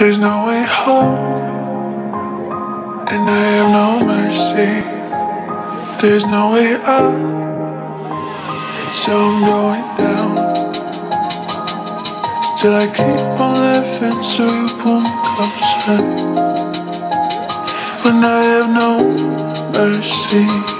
There's no way home, and I have no mercy. There's no way up, so I'm going down. Still, I keep on living, so you pull me closer. When I have no mercy,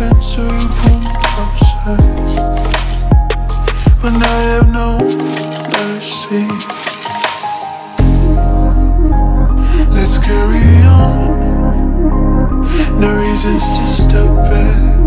so you. When I have no mercy. Let's carry on. No reasons to stop it.